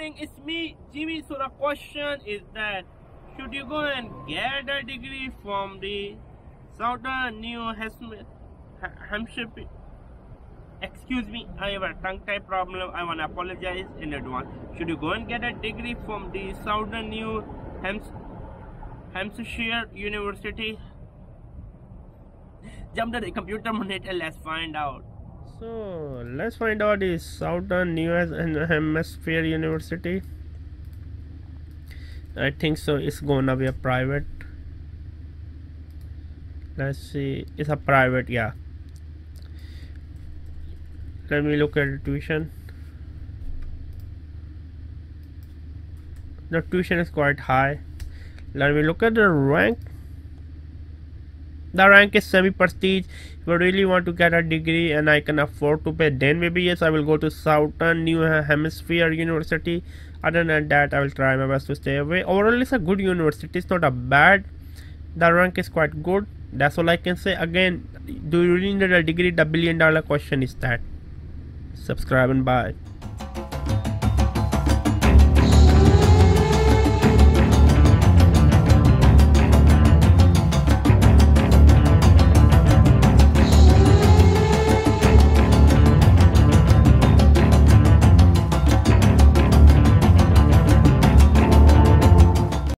morning, it's me, Jimmy. So the question is that should you go and get a degree from the Southern New Hampshire? Excuse me, I have a tongue tie problem. I want to apologize in advance. Should you go and get a degree from the Southern New Hampshire University? Jump to the computer monitor. Let's find out. So let's find out is Southern New Hemisphere University. I think so. It's gonna be a private. Let's see. It's a private, yeah. Let me look at the tuition. The tuition is quite high. Let me look at the rank the rank is semi-prestige. If I really want to get a degree and I can afford to pay then maybe yes I will go to Southern New Hemisphere University. Other than that I will try my best to stay away. Overall it's a good university. It's not a bad. The rank is quite good. That's all I can say. Again do you really need a degree? The billion dollar question is that. Subscribe and bye